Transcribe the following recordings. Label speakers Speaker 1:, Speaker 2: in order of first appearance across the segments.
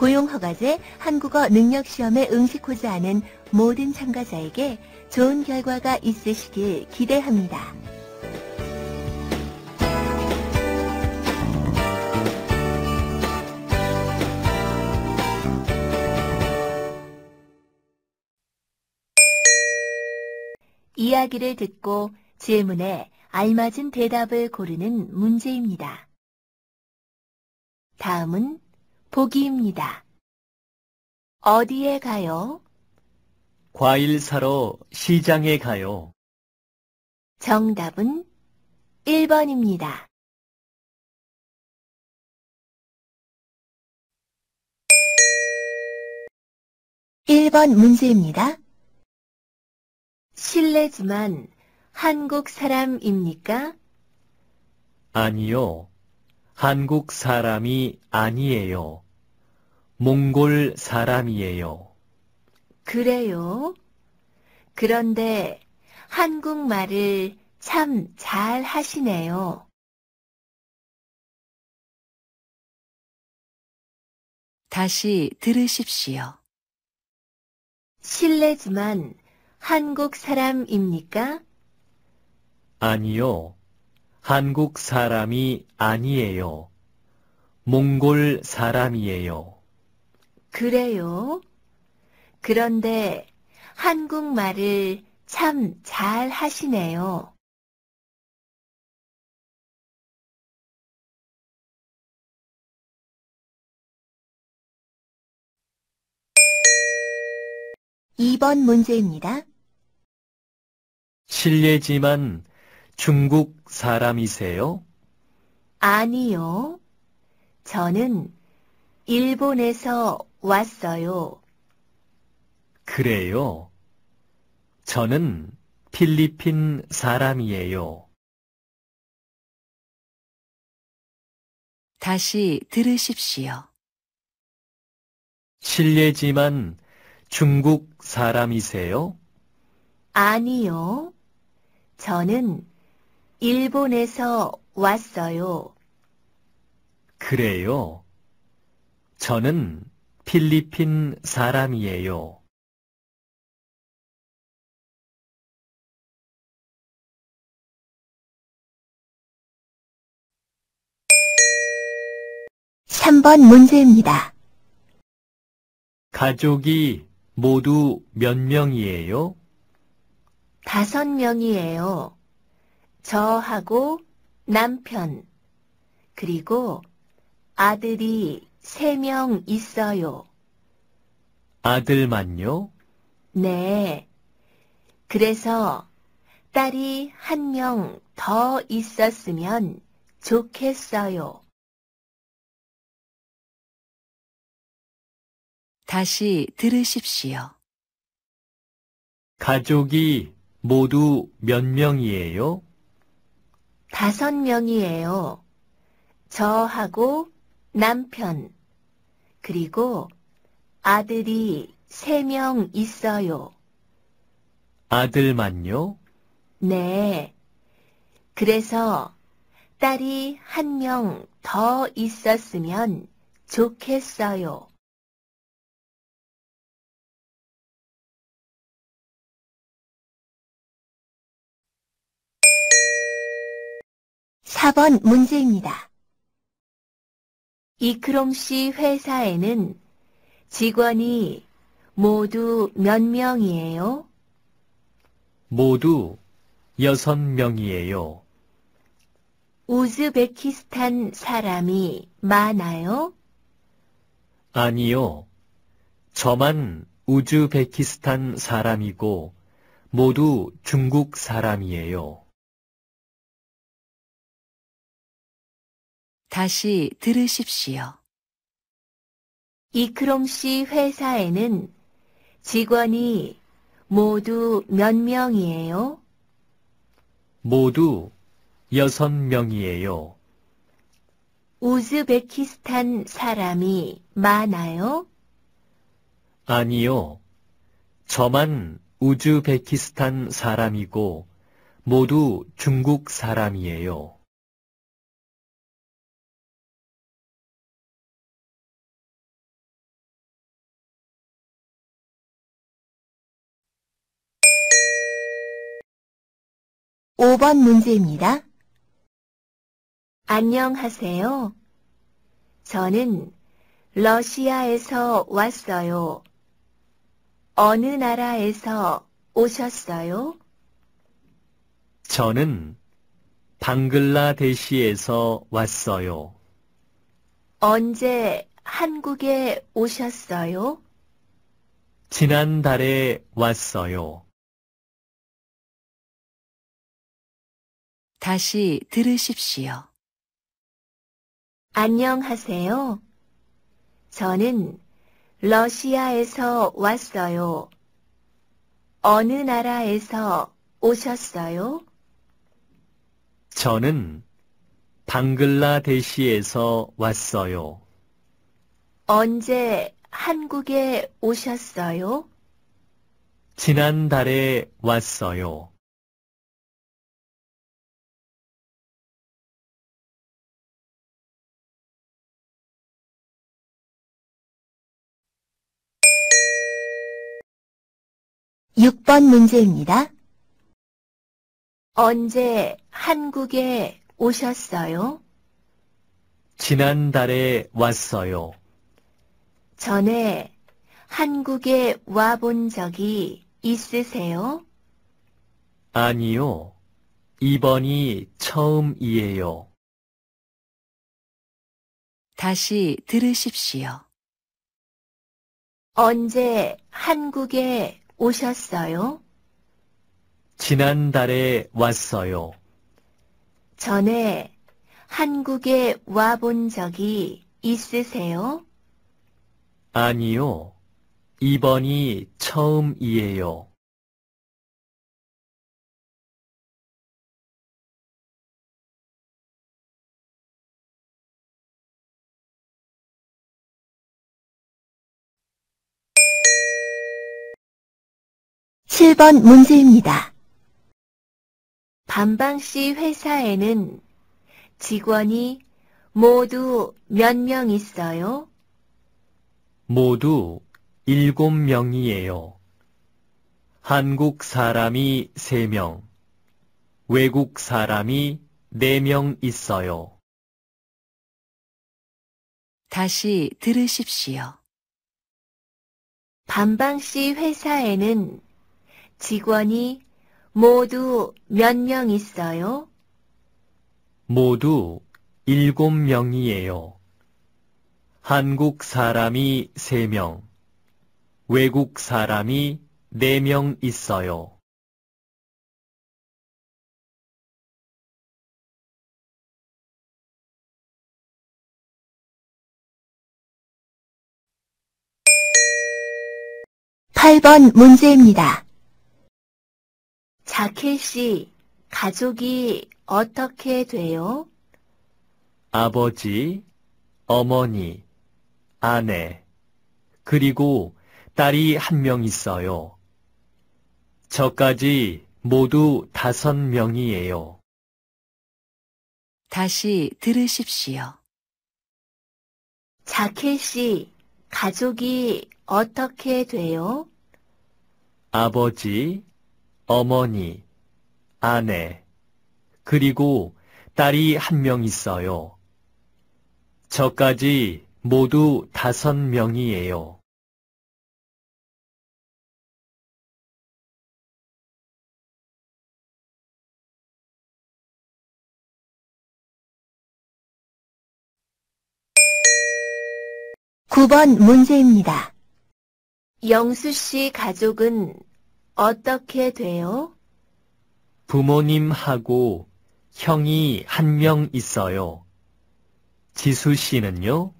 Speaker 1: 고용허가제 한국어 능력시험에 응시코자 하는 모든 참가자에게 좋은 결과가 있으시길 기대합니다. 이야기를 듣고 질문에 알맞은 대답을 고르는 문제입니다. 다음은 보기입니다. 어디에 가요?
Speaker 2: 과일 사러 시장에 가요.
Speaker 1: 정답은 1번입니다. (1번) 문제입니다. 실례지만 한국 사람입니까?
Speaker 2: 아니요. 한국 사람이 아니에요. 몽골 사람이에요.
Speaker 1: 그래요? 그런데 한국말을 참 잘 하시네요.
Speaker 3: 다시 들으십시오.
Speaker 1: 실례지만 한국 사람입니까?
Speaker 2: 아니요. 한국 사람이 아니에요. 몽골 사람이에요.
Speaker 1: 그래요? 그런데 한국말을 참 잘 하시네요. (2번) 문제입니다.
Speaker 2: 실례지만 중국 사람이세요?
Speaker 1: 아니요. 저는 일본에서 왔어요.
Speaker 2: 그래요. 저는 필리핀 사람이에요.
Speaker 3: 다시 들으십시오.
Speaker 2: 실례지만 중국 사람이세요?
Speaker 1: 아니요. 저는 일본에서 왔어요.
Speaker 2: 그래요. 저는 필리핀 사람이에요.
Speaker 1: (3번) 문제입니다.
Speaker 2: 가족이 모두 몇 명이에요?
Speaker 1: 다섯 명이에요. 저하고 남편, 그리고 아들이 세 명 있어요.
Speaker 2: 아들만요?
Speaker 1: 네. 그래서 딸이 한 명 더 있었으면 좋겠어요.
Speaker 3: 다시 들으십시오.
Speaker 2: 가족이 모두 몇 명이에요?
Speaker 1: 다섯 명이에요. 저하고 남편, 그리고 아들이 세 명 있어요.
Speaker 2: 아들만요?
Speaker 1: 네. 그래서 딸이 한 명 더 있었으면 좋겠어요. (4번) 문제입니다. 이크롬 씨 회사에는 직원이 모두 몇 명이에요?
Speaker 2: 모두 여섯 명이에요.
Speaker 1: 우즈베키스탄 사람이 많아요?
Speaker 2: 아니요. 저만 우즈베키스탄 사람이고 모두 중국 사람이에요.
Speaker 3: 다시 들으십시오.
Speaker 1: 이크롬 씨 회사에는 직원이 모두 몇 명이에요?
Speaker 2: 모두 여섯 명이에요.
Speaker 1: 우즈베키스탄 사람이 많아요?
Speaker 2: 아니요. 저만 우즈베키스탄 사람이고 모두 중국 사람이에요.
Speaker 1: 5번 문제입니다. 안녕하세요. 저는 러시아에서 왔어요. 어느 나라에서 오셨어요?
Speaker 2: 저는 방글라데시에서 왔어요.
Speaker 1: 언제 한국에 오셨어요?
Speaker 2: 지난달에 왔어요.
Speaker 3: 다시 들으십시오.
Speaker 1: 안녕하세요. 저는 러시아에서 왔어요. 어느 나라에서 오셨어요?
Speaker 2: 저는 방글라데시에서 왔어요.
Speaker 1: 언제 한국에 오셨어요?
Speaker 2: 지난달에 왔어요.
Speaker 1: 육번 문제입니다. 언제 한국에 오셨어요?
Speaker 2: 지난달에 왔어요.
Speaker 1: 전에 한국에 와 본 적이 있으세요?
Speaker 2: 아니요. 이번이 처음이에요.
Speaker 3: 다시 들으십시오.
Speaker 1: 언제 한국에 오셨어요?
Speaker 2: 지난달에 왔어요.
Speaker 1: 전에 한국에 와 본 적이 있으세요?
Speaker 2: 아니요. 이번이 처음이에요.
Speaker 1: 칠번 문제입니다. 반방씨 회사에는 직원이 모두 몇 명 있어요?
Speaker 2: 모두 일곱 명이에요. 한국 사람이 세 명, 외국 사람이 네명 있어요.
Speaker 3: 다시 들으십시오.
Speaker 1: 반방씨 회사에는 직원이 모두 몇 명 있어요?
Speaker 2: 모두 일곱 명이에요. 한국 사람이 세 명, 외국 사람이 네 명 있어요.
Speaker 1: 팔 번 문제입니다. 자켓 씨, 가족이 어떻게 돼요?
Speaker 2: 아버지, 어머니, 아내, 그리고 딸이 한 명 있어요. 저까지 모두 다섯 명이에요.
Speaker 3: 다시 들으십시오.
Speaker 1: 자켓 씨, 가족이 어떻게 돼요?
Speaker 2: 아버지, 어머니, 아내, 그리고 딸이 한 명 있어요. 저까지 모두 다섯 명이에요.
Speaker 1: 구번 문제입니다. 영수 씨 가족은 어떻게 돼요?
Speaker 2: 부모님하고 형이 한 명 있어요. 지수 씨는요?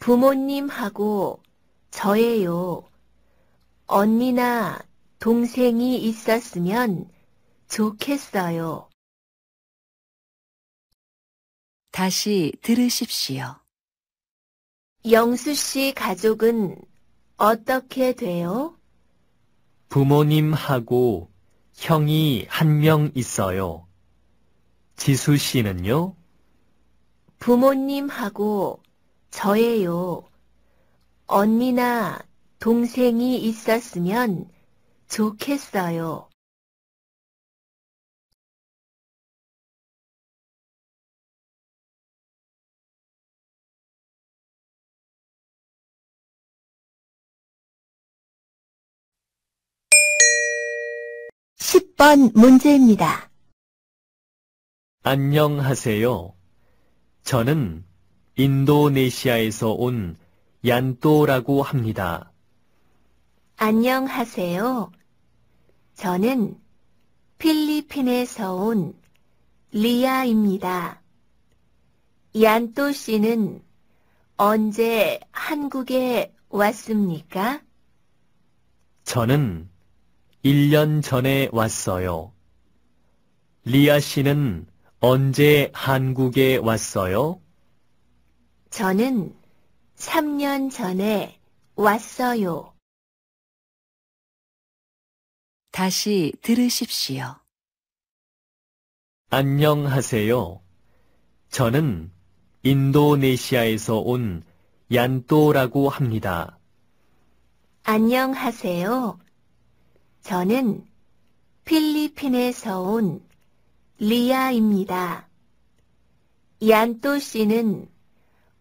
Speaker 1: 부모님하고 저예요. 언니나 동생이 있었으면 좋겠어요.
Speaker 3: 다시 들으십시오.
Speaker 1: 영수 씨 가족은 어떻게 돼요?
Speaker 2: 부모님하고 형이 한 명 있어요. 지수 씨는요?
Speaker 1: 부모님하고 저예요. 언니나 동생이 있었으면 좋겠어요. 10번 문제입니다.
Speaker 2: 안녕하세요. 저는 인도네시아에서 온 얀또라고 합니다.
Speaker 1: 안녕하세요. 저는 필리핀에서 온 리아입니다. 얀또 씨는 언제 한국에 왔습니까?
Speaker 2: 저는 1년 전에 왔어요. 리아 씨는 언제 한국에 왔어요?
Speaker 1: 저는 3년 전에 왔어요.
Speaker 3: 다시 들으십시오.
Speaker 2: 안녕하세요. 저는 인도네시아에서 온 얀또라고 합니다.
Speaker 1: 안녕하세요. 저는 필리핀에서 온 리아입니다. 얀또 씨는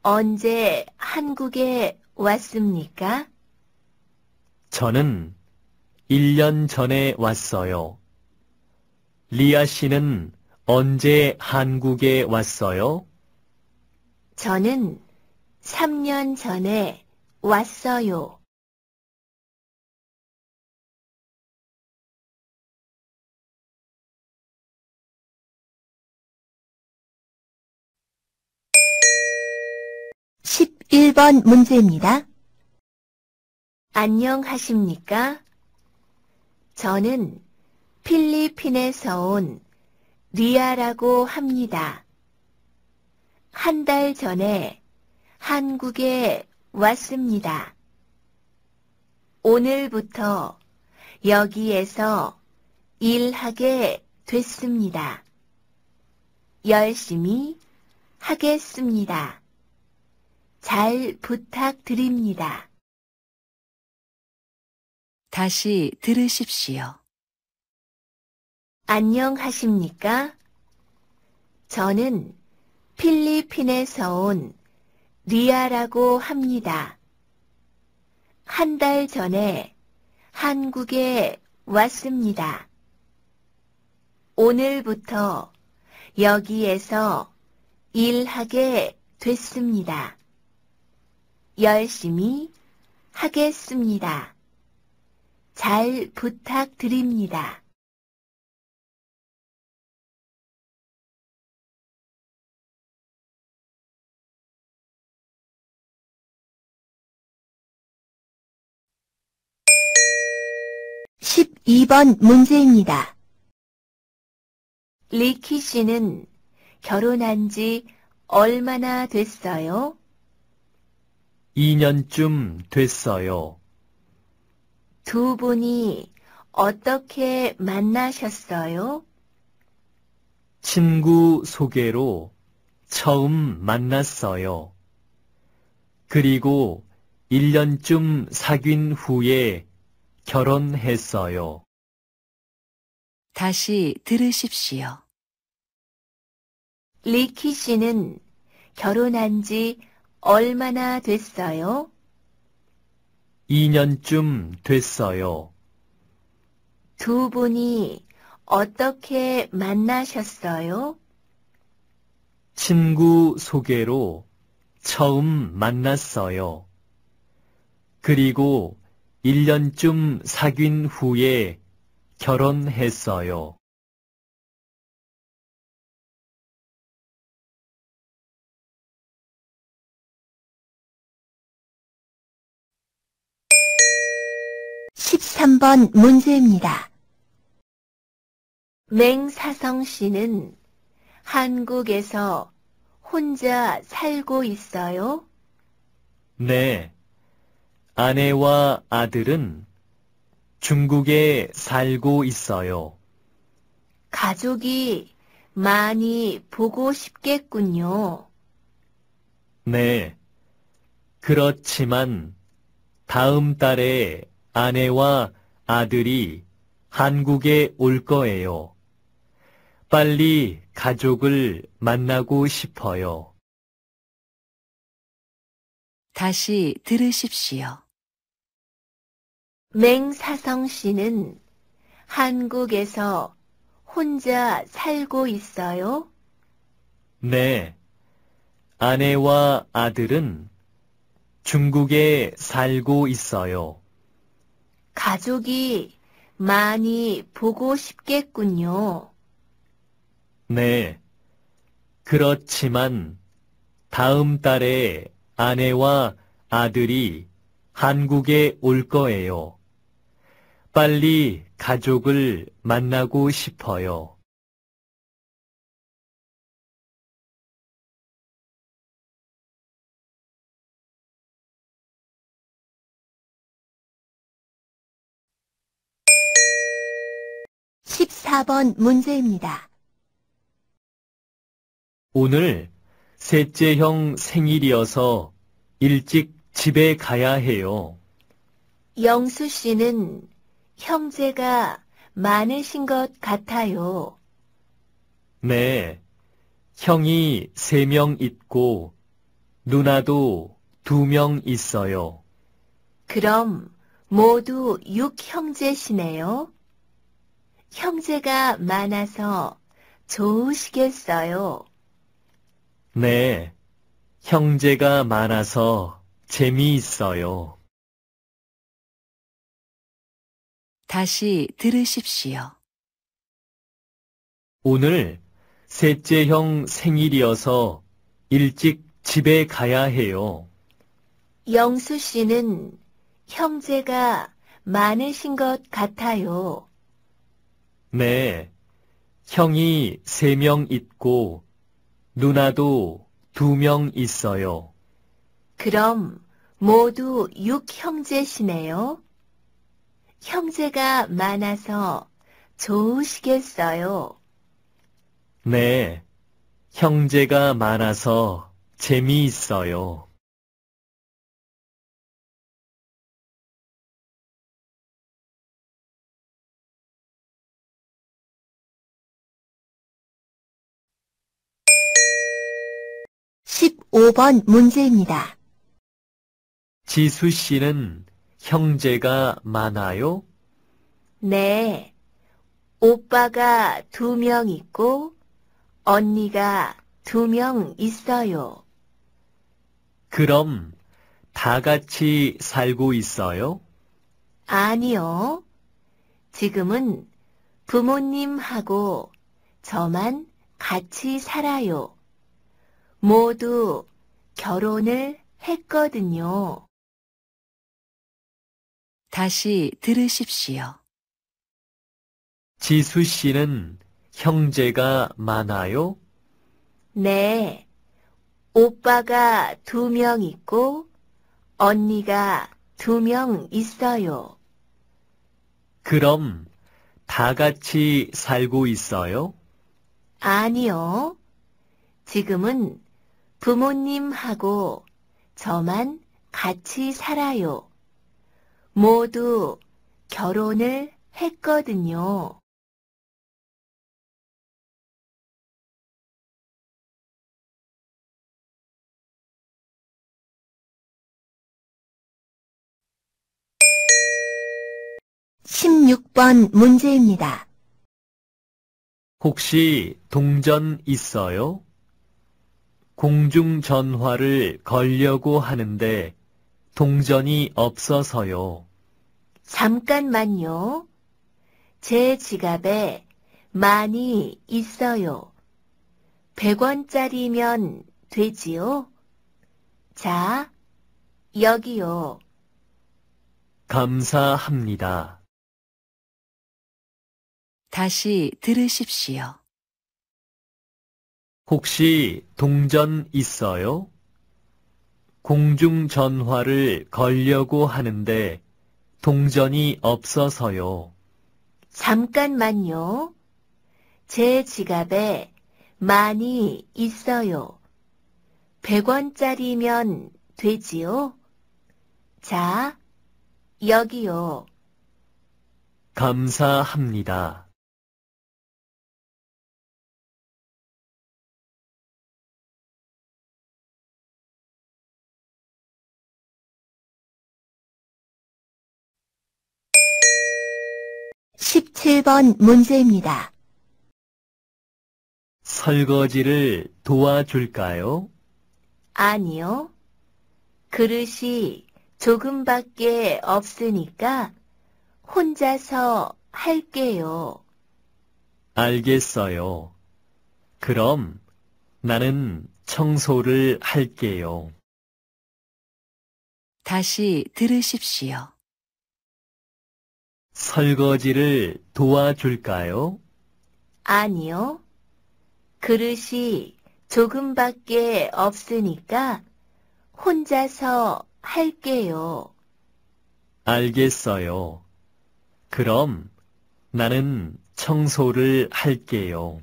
Speaker 1: 언제 한국에 왔습니까?
Speaker 2: 저는 1년 전에 왔어요. 리아 씨는 언제 한국에 왔어요?
Speaker 1: 저는 3년 전에 왔어요. (11번) 문제입니다. 안녕하십니까? 저는 필리핀에서 온 리아라고 합니다. 한 달 전에 한국에 왔습니다. 오늘부터 여기에서 일하게 됐습니다. 열심히 하겠습니다. 잘 부탁드립니다.
Speaker 3: 다시 들으십시오.
Speaker 1: 안녕하십니까? 저는 필리핀에서 온 리아라고 합니다. 한 달 전에 한국에 왔습니다. 오늘부터 여기에서 일하게 됐습니다. 열심히 하겠습니다. 잘 부탁드립니다. (12번) 문제입니다. 리키 씨는 결혼한 지 얼마나 됐어요?
Speaker 2: 2년쯤 됐어요.
Speaker 1: 두 분이 어떻게 만나셨어요?
Speaker 2: 친구 소개로 처음 만났어요. 그리고 1년쯤 사귄 후에 결혼했어요.
Speaker 3: 다시 들으십시오.
Speaker 1: 리키 씨는 결혼한 지 얼마나 됐어요?
Speaker 2: 2년쯤 됐어요.
Speaker 1: 두 분이 어떻게 만나셨어요?
Speaker 2: 친구 소개로 처음 만났어요. 그리고 1년쯤 사귄 후에 결혼했어요.
Speaker 1: (13번) 문제입니다. 맹사성 씨는 한국에서 혼자 살고 있어요?
Speaker 2: 네. 아내와 아들은 중국에 살고 있어요.
Speaker 1: 가족이 많이 보고 싶겠군요.
Speaker 2: 네. 그렇지만 다음 달에 아내와 아들이 한국에 올 거예요. 빨리 가족을 만나고 싶어요.
Speaker 3: 다시 들으십시오.
Speaker 1: 맹사성 씨는 한국에서 혼자 살고 있어요?
Speaker 2: 네. 아내와 아들은 중국에 살고 있어요.
Speaker 1: 가족이 많이 보고 싶겠군요.
Speaker 2: 네. 그렇지만 다음 달에 아내와 아들이 한국에 올 거예요. 빨리 가족을 만나고 싶어요.
Speaker 1: 십사 번 문제입니다.
Speaker 2: 오늘 셋째 형 생일이어서 일찍 집에 가야 해요.
Speaker 1: 영수 씨는 형제가 많으신 것 같아요.
Speaker 2: 네. 형이 세 명 있고 누나도 두 명 있어요.
Speaker 1: 그럼 모두 육 형제시네요. 형제가 많아서 좋으시겠어요.
Speaker 2: 네. 형제가 많아서 재미있어요.
Speaker 3: 다시 들으십시오.
Speaker 2: 오늘 셋째 형 생일이어서 일찍 집에 가야 해요.
Speaker 1: 영수 씨는 형제가 많으신 것 같아요.
Speaker 2: 네. 형이 세 명 있고 누나도 두 명 있어요.
Speaker 1: 그럼 모두 육 형제시네요. 형제가 많아서 좋으시겠어요.
Speaker 2: 네. 형제가 많아서 재미있어요.
Speaker 1: 십오 번 문제입니다.
Speaker 2: 지수 씨는 형제가 많아요?
Speaker 1: 네. 오빠가 두 명 있고 언니가 두 명 있어요.
Speaker 2: 그럼 다 같이 살고 있어요?
Speaker 1: 아니요. 지금은 부모님하고 저만 같이 살아요. 모두 결혼을 했거든요.
Speaker 3: 다시 들으십시오.
Speaker 2: 지수 씨는 형제가 많아요?
Speaker 1: 네. 오빠가 두 명 있고 언니가 두 명 있어요.
Speaker 2: 그럼 다 같이 살고 있어요?
Speaker 1: 아니요. 지금은 부모님하고 저만 같이 살아요. 모두 결혼을 했거든요. 십육 번 문제입니다.
Speaker 2: 혹시 동전 있어요? 공중전화를 걸려고 하는데 동전이 없어서요.
Speaker 1: 잠깐만요. 제 지갑에 많이 있어요. 100원짜리면 되지요? 자, 여기요.
Speaker 2: 감사합니다.
Speaker 3: 다시 들으십시오.
Speaker 2: 혹시 동전 있어요? 공중전화를 걸려고 하는데 동전이 없어서요.
Speaker 1: 잠깐만요. 제 지갑에 많이 있어요. 100원짜리면 되지요? 자, 여기요.
Speaker 2: 감사합니다.
Speaker 1: 17번 문제입니다.
Speaker 2: 설거지를 도와줄까요?
Speaker 1: 아니요. 그릇이 조금밖에 없으니까 혼자서 할게요.
Speaker 2: 알겠어요. 그럼 나는 청소를 할게요.
Speaker 3: 다시 들으십시오.
Speaker 2: 설거지를 도와줄까요?
Speaker 1: 아니요. 그릇이 조금밖에 없으니까 혼자서 할게요.
Speaker 2: 알겠어요. 그럼 나는 청소를 할게요.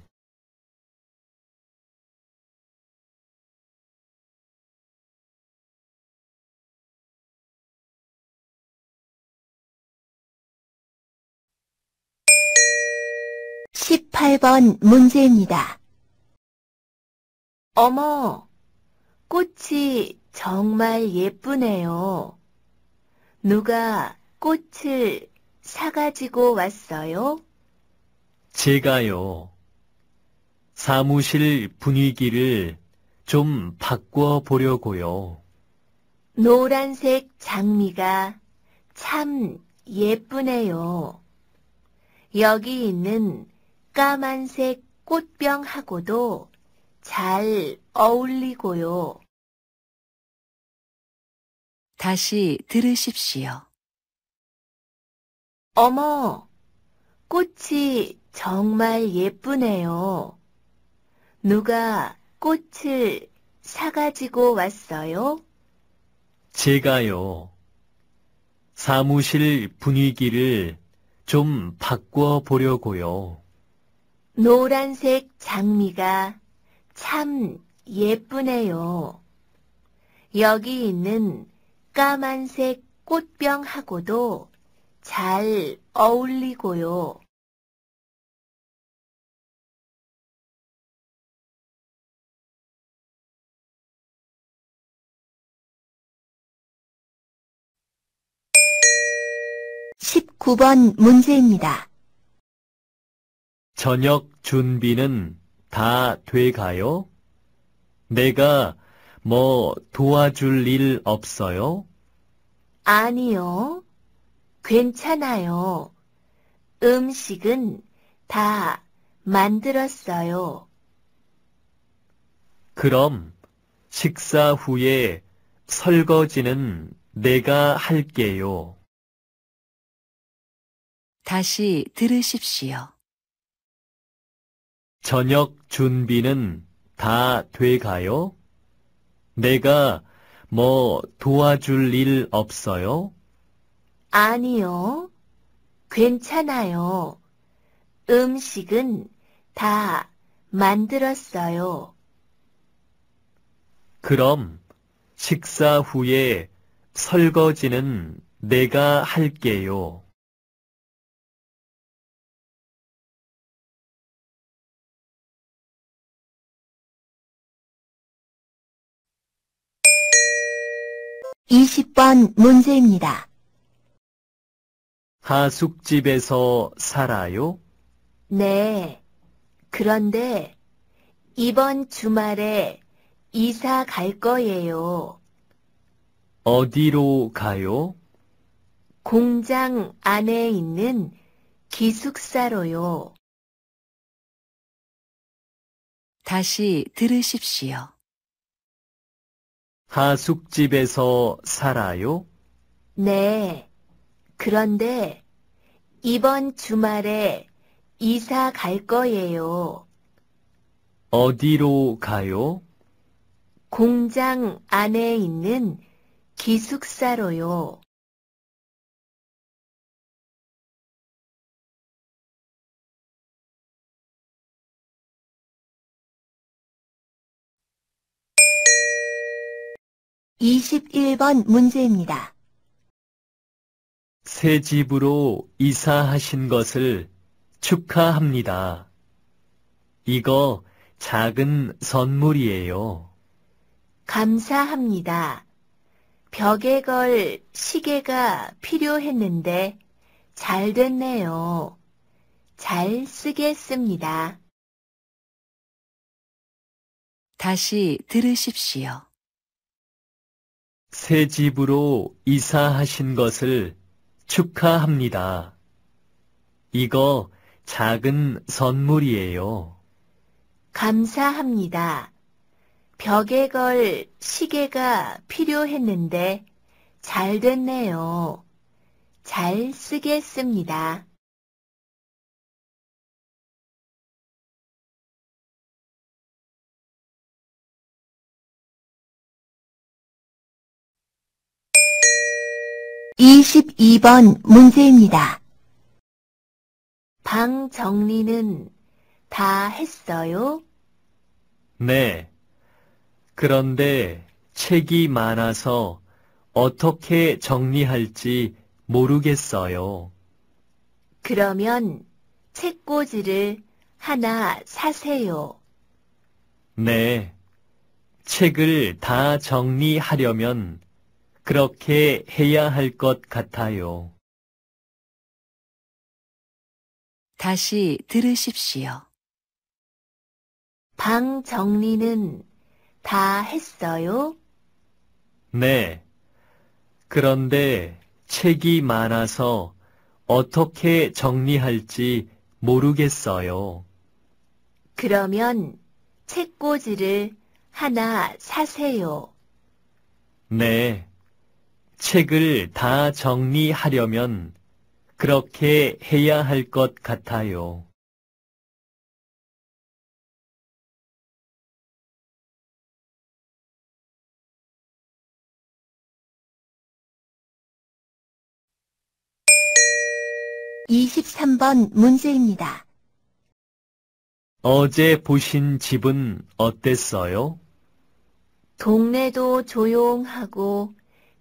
Speaker 1: 십팔 번 문제입니다. 어머, 꽃이 정말 예쁘네요. 누가 꽃을 사가지고 왔어요?
Speaker 2: 제가요. 사무실 분위기를 좀 바꿔 보려고요.
Speaker 1: 노란색 장미가 참 예쁘네요. 여기 있는 까만색 꽃병하고도 잘 어울리고요.
Speaker 3: 다시 들으십시오.
Speaker 1: 어머, 꽃이 정말 예쁘네요. 누가 꽃을 사가지고 왔어요?
Speaker 2: 제가요. 사무실 분위기를 좀 바꿔 보려고요.
Speaker 1: 노란색 장미가 참 예쁘네요. 여기 있는 까만색 꽃병하고도 잘 어울리고요. 십구 번 문제입니다.
Speaker 2: 저녁 준비는 다 돼가요? 내가 뭐 도와줄 일 없어요?
Speaker 1: 아니요. 괜찮아요. 음식은 다 만들었어요.
Speaker 2: 그럼 식사 후에 설거지는 내가 할게요.
Speaker 3: 다시 들으십시오.
Speaker 2: 저녁 준비는 다 돼가요? 내가 뭐 도와줄 일 없어요?
Speaker 1: 아니요. 괜찮아요. 음식은 다 만들었어요.
Speaker 2: 그럼 식사 후에 설거지는 내가 할게요.
Speaker 1: 이십 번 문제입니다.
Speaker 2: 하숙집에서 살아요?
Speaker 1: 네. 그런데 이번 주말에 이사 갈 거예요.
Speaker 2: 어디로 가요?
Speaker 1: 공장 안에 있는 기숙사로요.
Speaker 3: 다시 들으십시오.
Speaker 2: 하숙집에서 살아요?
Speaker 1: 네. 그런데 이번 주말에 이사 갈 거예요.
Speaker 2: 어디로 가요?
Speaker 1: 공장 안에 있는 기숙사로요. 이십일 번 문제입니다.
Speaker 2: 새 집으로 이사하신 것을 축하합니다. 이거 작은 선물이에요.
Speaker 1: 감사합니다. 벽에 걸 시계가 필요했는데 잘 됐네요. 잘 쓰겠습니다.
Speaker 3: 다시 들으십시오.
Speaker 2: 새 집으로 이사하신 것을 축하합니다. 이거 작은 선물이에요.
Speaker 1: 감사합니다. 벽에 걸 시계가 필요했는데 잘 됐네요. 잘 쓰겠습니다. 이십이 번 문제입니다. 방 정리는 다 했어요?
Speaker 2: 네. 그런데 책이 많아서 어떻게 정리할지 모르겠어요.
Speaker 1: 그러면 책꽂이를 하나 사세요.
Speaker 2: 네. 책을 다 정리하려면 그렇게 해야 할 것 같아요.
Speaker 3: 다시 들으십시오.
Speaker 1: 방 정리는 다 했어요?
Speaker 2: 네. 그런데 책이 많아서 어떻게 정리할지 모르겠어요.
Speaker 1: 그러면 책꽂이를 하나 사세요.
Speaker 2: 네. 책을 다 정리하려면 그렇게 해야 할 것 같아요.
Speaker 1: 이십삼 번 문제입니다.
Speaker 2: 어제 보신 집은 어땠어요?
Speaker 1: 동네도 조용하고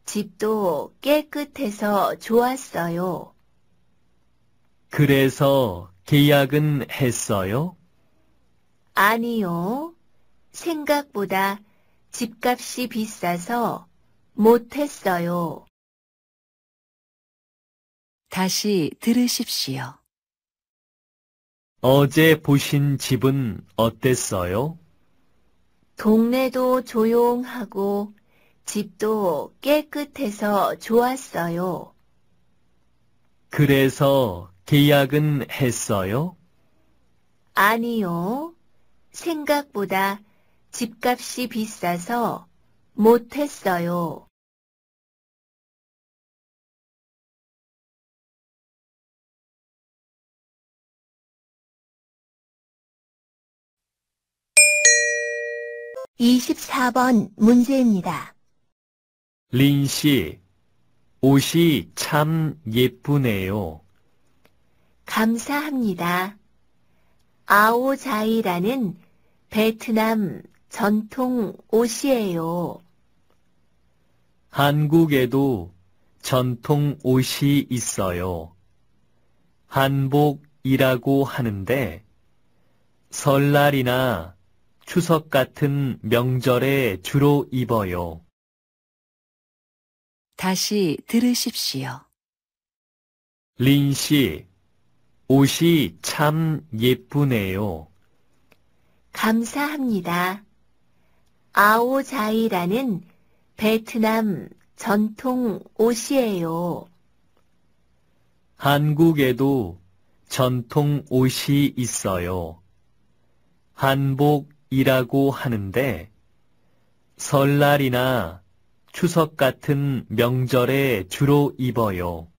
Speaker 1: 집도 깨끗해서 좋았어요.
Speaker 2: 그래서 계약은 했어요?
Speaker 1: 아니요. 생각보다 집값이 비싸서 못했어요.
Speaker 3: 다시 들으십시오.
Speaker 2: 어제 보신 집은 어땠어요?
Speaker 1: 동네도 조용하고 집도 깨끗해서 좋았어요.
Speaker 2: 그래서 계약은 했어요?
Speaker 1: 아니요. 생각보다 집값이 비싸서 못했어요. 이십사 번 문제입니다.
Speaker 2: 린 씨, 옷이 참 예쁘네요.
Speaker 1: 감사합니다. 아오자이라는 베트남 전통 옷이에요.
Speaker 2: 한국에도 전통 옷이 있어요. 한복이라고 하는데 설날이나 추석 같은 명절에 주로 입어요.
Speaker 3: 다시 들으십시오.
Speaker 2: 린 씨, 옷이 참 예쁘네요.
Speaker 1: 감사합니다. 아오자이라는 베트남 전통 옷이에요.
Speaker 2: 한국에도 전통 옷이 있어요. 한복이라고 하는데 설날이나 추석 같은 명절에 주로 입어요.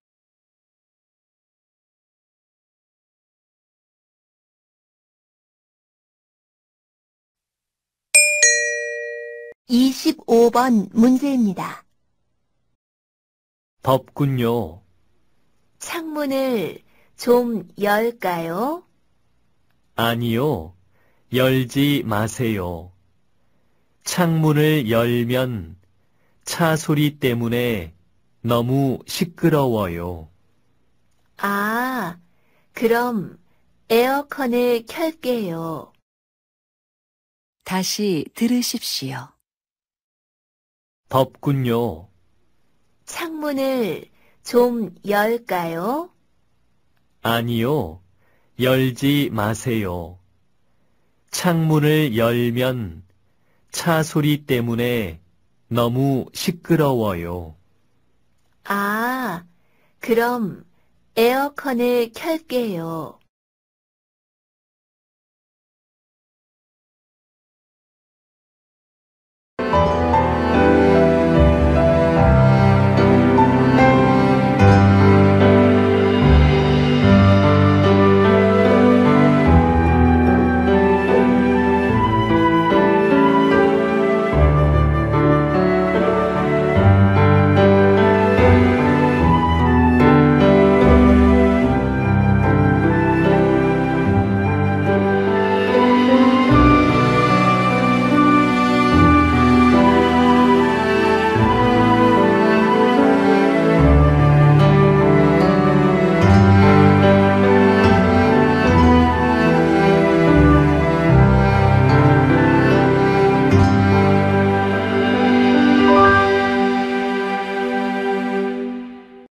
Speaker 1: 이십오 번 문제입니다.
Speaker 2: 덥군요.
Speaker 1: 창문을 좀 열까요?
Speaker 2: 아니요. 열지 마세요. 창문을 열면 차 소리 때문에 너무 시끄러워요.
Speaker 1: 아, 그럼 에어컨을 켤게요.
Speaker 3: 다시 들으십시오.
Speaker 2: 덥군요.
Speaker 1: 창문을 좀 열까요?
Speaker 2: 아니요. 열지 마세요. 창문을 열면 차 소리 때문에 너무 시끄러워요.
Speaker 1: 아, 그럼 에어컨을 켤게요.